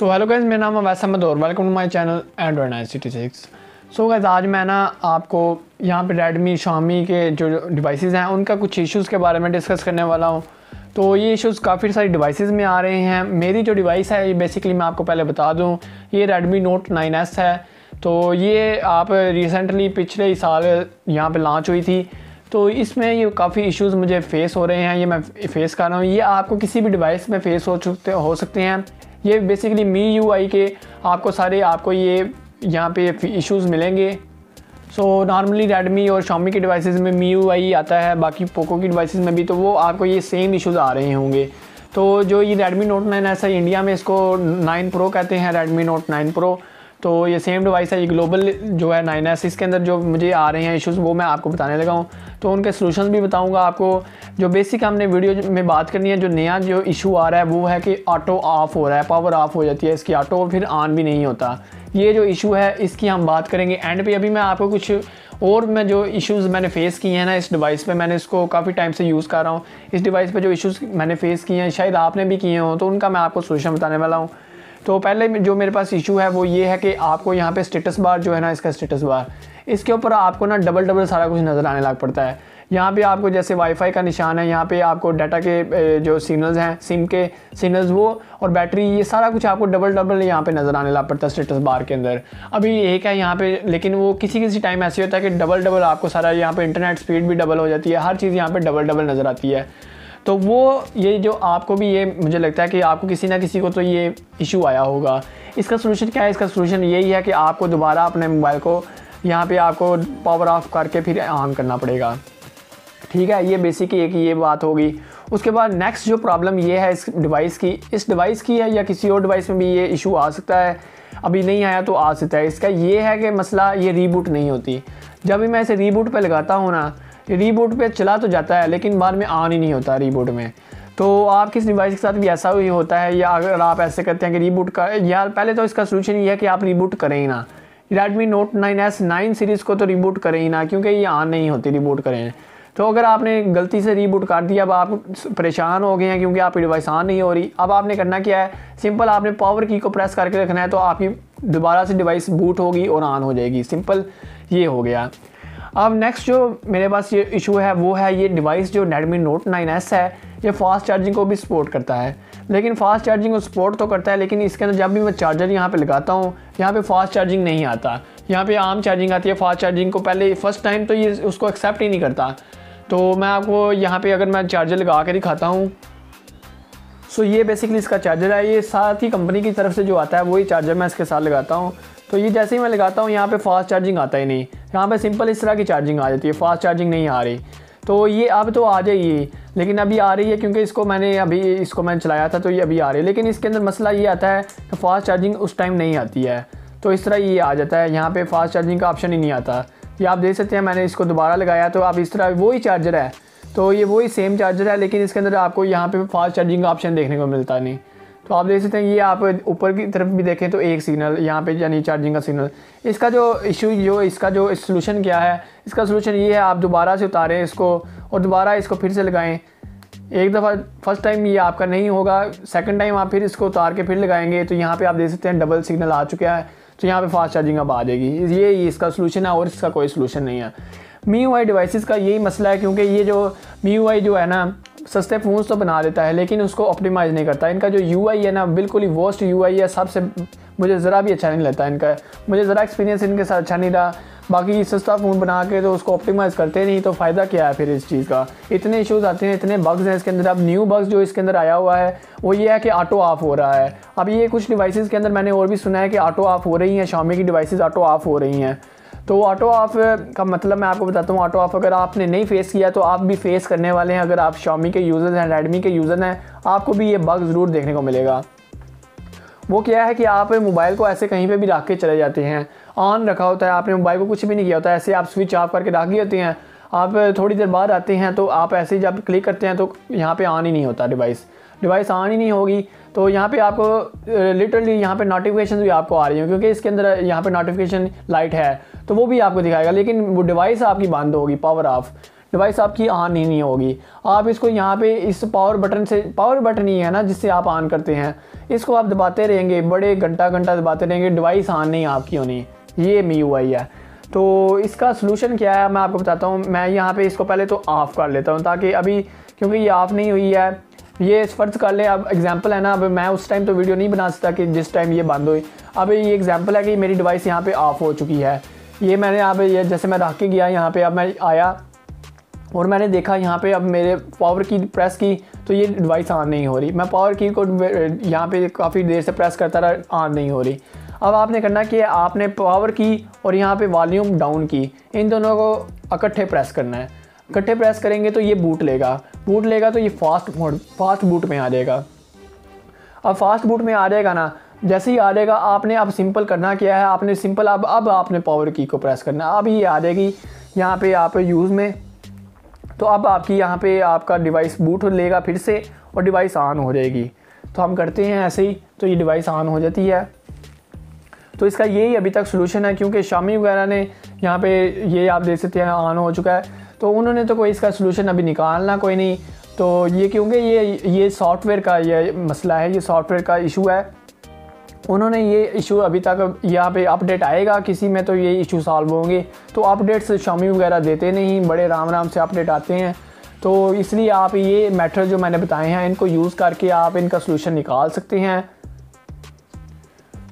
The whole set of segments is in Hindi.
सो हेलो गाइज़ मेरा नाम है वैसा अहमद और welcome to my channel Android nine city six so guys आज मैं ना आपको यहाँ पे रेडमी शामी के जो डिवाइसेस हैं, उनका कुछ इश्यूज़ के बारे में डिस्कस करने वाला हूँ। तो ये इश्यूज़ काफ़ी सारी डिवाइसेस में आ रहे हैं। मेरी जो डिवाइस है, ये बेसिकली मैं आपको पहले बता दूँ, ये रेडमी नोट नाइन एस है। तो ये आप रिसेंटली पिछले साल यहाँ पर लॉन्च हुई थी। तो इसमें ये काफ़ी इश्यूज़ मुझे फेस हो रहे हैं। ये मैं फेस कर रहा हूँ। ये आपको किसी भी डिवाइस में फेस हो चुके हो सकते हैं। ये बेसिकली मी यू आई के आपको सारे, आपको ये यहाँ पे इश्यूज़ मिलेंगे। सो नॉर्मली रेडमी और शॉमी के डिवाइसेस में मी यू आई आता है, बाकी पोको की डिवाइसेस में भी तो वो आपको ये सेम इश्यूज़ आ रहे होंगे। तो जो ये रेडमी नोट नाइन ऐसा इंडिया में इसको नाइन प्रो कहते हैं रेडमी नोट नाइन प्रो तो ये सेम डिवाइस है, ये ग्लोबल जो है नाइन एस इसके अंदर जो मुझे आ रहे हैं इश्यूज़ वो मैं आपको बताने लगा हूँ। तो उनके सोल्यूशन भी बताऊँगा आपको। जो बेसिक हमने वीडियो में बात करनी है, जो नया जो इशू आ रहा है, वो है कि ऑटो ऑफ़ हो रहा है पावर ऑफ़ हो जाती है इसकी। ऑटो फिर ऑन भी नहीं होता। ये जो इशू है, इसकी हम बात करेंगे। एंड पे अभी मैं आपको कुछ और मैं जो इश्यूज़ मैंने फेस किए हैं ना इस डिवाइस पे, मैंने इसको काफ़ी टाइम से यूज़ कर रहा हूँ। इस डिवाइस पे जो इश्यूज़ मैंने फेस किए हैं, शायद आपने भी किए हों तो उनका मैं आपको सोल्यूशन बताने वाला हूँ। तो पहले जो मेरे पास इशू है, वो ये है कि आपको यहाँ पे स्टेटस बार जो है ना, इसका स्टेटस बार इसके ऊपर आपको ना डबल डबल सारा कुछ नज़र आने लग पड़ता है। यहाँ पे आपको जैसे वाईफाई का निशान है, यहाँ पे आपको डाटा के जो सिग्नल्स हैं सिम के सिग्नल्स वो, और बैटरी ये सारा कुछ आपको डबल डबल यहाँ पे नज़र आने लग पड़ता है स्टेटस बार के अंदर। अभी एक है यहाँ पे, लेकिन वो किसी किसी टाइम ऐसे होता है कि डबल डबल आपको सारा यहाँ पे इंटरनेट स्पीड भी डबल हो जाती है, हर चीज़ यहाँ पे डबल डबल नज़र आती है। तो वो, ये जो आपको भी ये मुझे लगता है कि आपको किसी ना किसी को तो ये इशू आया होगा। इसका सोल्यूशन क्या है? इसका सोल्यूशन यही है कि आपको दोबारा अपने मोबाइल को यहाँ पे आपको पावर ऑफ़ करके फिर ऑन करना पड़ेगा। ठीक है, ये बेसिक एक ये बात होगी। उसके बाद नेक्स्ट जो प्रॉब्लम ये है इस डिवाइस की, इस डिवाइस की है या किसी और डिवाइस में भी ये इशू आ सकता है? अभी नहीं आया तो आ सकता है। इसका ये है कि मसला ये रीबूट नहीं होती। जब भी मैं इसे रीबूट पे लगाता हूँ ना रीबूट पे चला तो जाता है, लेकिन बाद में ऑन ही नहीं होता रीबूट में। तो आप किस डिवाइस के साथ भी ऐसा ही होता है, या अगर आप ऐसे करते हैं कि रीबूट का, या पहले तो इसका सोल्यूशन ये है कि आप रीबूट करें ही ना। Redmi Note nine S nine series को तो रीबूट करें ही ना, क्योंकि ये ऑन नहीं होती रीबूट करें। तो अगर आपने गलती से रीबूट कर दिया, अब आप परेशान हो गए हैं क्योंकि आपकी डिवाइस ऑन नहीं हो रही। अब आपने करना क्या है? सिंपल आपने पावर की को प्रेस करके रखना है तो आपकी दोबारा से डिवाइस बूट होगी और ऑन हो जाएगी। सिंपल ये हो गया। अब नेक्स्ट जो मेरे पास ये इशू है, वो है ये डिवाइस जो रेडमी नोट नाइन एस है, ये फास्ट चार्जिंग को भी सपोर्ट करता है। लेकिन फास्ट चार्जिंग को सपोर्ट तो करता है, लेकिन इसके अंदर जब भी मैं चार्जर यहाँ पे लगाता हूँ, यहाँ पे फास्ट चार्जिंग नहीं आता। यहाँ पे आम चार्जिंग आती है फास्ट चार्जिंग को पहले फ़र्स्ट टाइम तो ये उसको एक्सेप्ट ही नहीं करता। तो मैं आपको यहाँ पर अगर मैं चार्जर लगा कर दिखाता हूँ सो ये बेसिकली इसका चार्जर है। ये साथ ही कंपनी की तरफ़ से जो आता है, वही चार्जर मैं इसके साथ लगाता हूँ। तो ये जैसे ही मैं लगाता हूँ, यहाँ पे फास्ट चार्जिंग आता ही नहीं। यहाँ पर सिंपल इस तरह की चार्जिंग आ जाती है। फास्ट चार्जिंग नहीं आ रही। तो ये अब तो आ जाइए लेकिन अभी आ रही है क्योंकि इसको मैंने अभी इसको मैंने चलाया था तो ये अभी आ रही है। लेकिन इसके अंदर मसला ये आता है कि फास्ट चार्जिंग उस टाइम नहीं आती है। तो इस तरह ये आ जाता है। यहाँ पे फास्ट चार्जिंग का ऑप्शन ही नहीं आता। ये आप देख सकते हैं, मैंने इसको दोबारा लगाया तो अब इस तरह वही चार्जर है। तो ये वही सेम चार्जर है, लेकिन इसके अंदर आपको यहाँ पे फास्ट चार्जिंग का ऑप्शन देखने को मिलता नहीं। तो आप देख सकते हैं ये आप ऊपर की तरफ़ भी देखें तो एक सिग्नल, यहाँ पे यानी चार्जिंग का सिग्नल। इसका जो इशू जो इसका जो सोल्यूशन क्या है, इसका सोल्यूशन ये है, आप दोबारा से उतारें इसको और दोबारा इसको फिर से लगाएँ। एक दफ़ा फ़र्स्ट टाइम ये आपका नहीं होगा सेकंड टाइम आप फिर इसको उतार के फिर लगाएँगे तो यहाँ पे आप देख सकते हैं डबल सिग्नल आ चुका है तो यहाँ पे फास्ट चार्जिंग अब आ जाएगी। ये इसका सोल्यूशन है और इसका कोई सोलूशन नहीं है। मी यू डिवाइसिस का यही मसला है, क्योंकि ये जो मी यू जो है ना सस्ते फ़ोन्स तो बना देता है, लेकिन उसको ऑप्टिमाइज़ नहीं करता। इनका जो यूआई है ना, बिल्कुल ही वर्स्ट यू है, सबसे, मुझे ज़रा भी अच्छा नहीं लगता इनका। मुझे ज़रा एक्सपीरियंस इनके साथ अच्छा नहीं रहा। बाकी सस्ता फ़ोन बना के तो उसको ऑप्टिमाइज़ करते नहीं तो फ़ायदा क्या है फिर इस चीज़ का? इतने इश्यूज़ आते हैं, इतने बग्स हैं इसके अंदर। अब न्यू बग्स जो इसके अंदर आया हुआ है, वो ये है कि ऑटो ऑफ़ हो रहा है। अब ये कुछ डिवाइसेस के अंदर मैंने और भी सुना है कि ऑटो ऑफ़ हो रही हैं शामी की डिवाइसेस ऑटो ऑफ़ हो रही हैं। तो ऑटो ऑफ़ का मतलब मैं आपको बताता हूँ ऑटो ऑफ़ अगर आपने नहीं फेस किया तो आप भी फेस करने वाले हैं। अगर आप शॉमी के यूज़र हैं रेडमी के यूज़र हैं, आपको भी ये बग ज़रूर देखने को मिलेगा। वो क्या है कि आप मोबाइल को ऐसे कहीं पे भी रख के चले जाते हैं। ऑन रखा होता है, आपने मोबाइल को कुछ भी नहीं किया होता, ऐसे आप स्विच ऑफ़ करके रख दिए होते हैं। आप थोड़ी देर बाद आते हैं तो आप ऐसे जब क्लिक करते हैं तो यहाँ पे ऑन ही नहीं होता डिवाइस डिवाइस ऑन ही नहीं होगी तो यहाँ पे आपको लिटरली यहाँ पे नोटिफिकेशन भी आपको आ रही हैं क्योंकि इसके अंदर यहाँ पे नोटिफिकेशन लाइट है। तो वो भी आपको दिखाएगा, लेकिन वो डिवाइस आपकी बंद होगी पावर ऑफ़ डिवाइस आपकी ऑन ही नहीं होगी। आप इसको यहाँ पे इस पावर बटन से पावर बटन ही है ना, जिससे आप ऑन करते हैं। इसको आप दबाते रहेंगे, बड़े घंटा घंटा दबाते रहेंगे डिवाइस ऑन नहीं, आपकी होनी। ये मी हुआ है तो इसका सोलूशन क्या है, मैं आपको बताता हूँ। मैं यहाँ पे इसको पहले तो ऑफ़ कर लेता हूँ, ताकि अभी, क्योंकि ये ऑफ़ नहीं हुई है। ये फ़र्ज़ कर ले, अब एग्जांपल है ना, अब मैं उस टाइम तो वीडियो नहीं बना सकता कि जिस टाइम ये बंद हुई। अब ये एग्जांपल है कि मेरी डिवाइस यहाँ पे ऑफ़ हो चुकी है। ये मैंने यहाँ पे, ये जैसे मैं रख के गया यहाँ पे, अब मैं आया और मैंने देखा यहाँ पे अब मेरे पावर की प्रेस की तो ये डिवाइस ऑन नहीं हो रही। मैं पावर की को यहाँ पे काफ़ी देर से प्रेस करता रहा ऑन नहीं हो रही। अब आपने करना कि आपने पावर की और यहाँ पे वॉल्यूम डाउन की। इन दोनों को इकट्ठे प्रेस करना है। इकट्ठे प्रेस करेंगे तो ये बूट लेगा। बूट लेगा तो ये फास्ट मोड फास्ट बूट में आ जाएगा। अब फास्ट बूट में आ जाएगा ना जैसे ही आ जाएगा, आपने अब सिंपल करना क्या है? आपने सिंपल अब अब आपने पावर की को प्रेस करना अब ये आ जाएगी यहाँ पे आप यूज़ में। तो अब आपकी यहाँ पे आपका डिवाइस बूट लेगा फिर से और डिवाइस ऑन हो जाएगी। तो हम करते हैं ऐसे ही। तो ये डिवाइस ऑन हो जाती है। तो इसका यही अभी तक सोल्यूशन है, क्योंकि शामी वगैरह ने यहाँ पे ये आप देख सकते हैं ऑन हो चुका है। तो उन्होंने तो कोई इसका सोल्यूशन अभी निकालना कोई नहीं। तो ये क्योंकि ये ये सॉफ्टवेयर का ये मसला है, ये सॉफ्टवेयर का इशू है। उन्होंने ये इशू अभी तक यहाँ पे अपडेट आएगा किसी में तो ये इशू सॉल्व होंगे। तो अपडेट्स शामी वगैरह देते नहीं बड़े राम राम से अपडेट आते हैं। तो इसलिए आप ये मैटर जो मैंने बताए हैं इनको यूज़ करके आप इनका सोल्यूशन निकाल सकते हैं।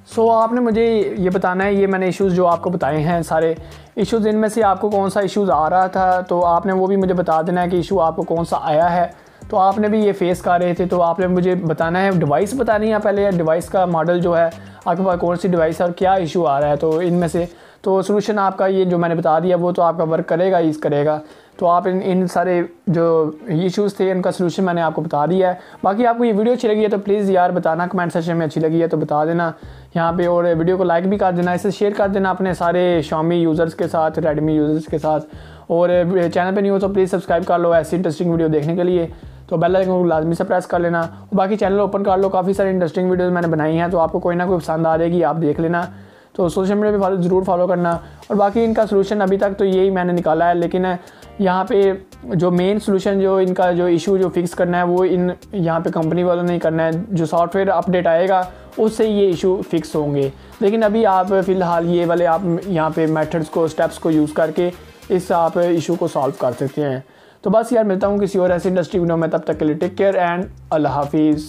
सो so, आपने मुझे ये बताना है ये मैंने इश्यूज़ जो आपको बताए हैं सारे। इश्यूज़ इनमें से आपको कौन सा इश्यूज़ आ रहा था? तो आपने वो भी मुझे बता देना है कि इशू आपको कौन सा आया है। तो आपने भी ये फेस कर रहे थे तो आपने मुझे बताना है डिवाइस बतानी है पहले डिवाइस का मॉडल जो है, आपके पास कौन सी डिवाइस है और क्या इशू आ रहा है? तो इनमें से तो सोल्यूशन आपका ये जो मैंने बता दिया, वो तो आपका वर्क करेगा ही करेगा। तो आप इन इन सारे जो इश्यूज़ थे, इनका सोल्यूशन मैंने आपको बता दिया है। बाकी आपको ये वीडियो अच्छी लगी है तो प्लीज़ यार बताना कमेंट सेक्शन में अच्छी लगी है तो बता देना। यहाँ पे और वीडियो को लाइक भी कर देना, इसे शेयर कर देना अपने सारे शॉमी यूज़र्स के साथ रेडमी यूज़र्स के साथ। और, चैनल पर नहीं हो तो प्लीज़ सब्सक्राइब कर लो, ऐसी इंटरेस्टिंग वीडियो देखने के लिए। तो बेल आइकन को लाजमी से प्रेस कर लेना। और बाकी चैनल ओपन कर लो, काफ़ी सारी इंटरेस्टिंग वीडियोज़ मैंने बनाई हैं तो आपको कोई ना कोई पसंद आ जाएगी, आप देख लेना। तो सोशल मीडिया पे फॉलो ज़रूर फॉलो करना। और बाकी इनका सोल्यूशन अभी तक तो यही मैंने निकाला है, लेकिन यहाँ पे जो मेन सोल्यूशन जो इनका जो इशू जो फिक्स करना है, वो इन यहाँ पे कंपनी वालों ने करना है। जो सॉफ्टवेयर अपडेट आएगा, उससे ये इशू फिक्स होंगे। लेकिन अभी आप फ़िलहाल ये वाले आप यहाँ पे मेथड्स को स्टेप्स को यूज़ करके इस आप इशू को सॉल्व कर सकते हैं। तो बस यार, मिलता हूँ किसी और ऐसी इंडस्ट्री में, तब तक के लिए टेक केयर एंड अल्लाह हाफिज़।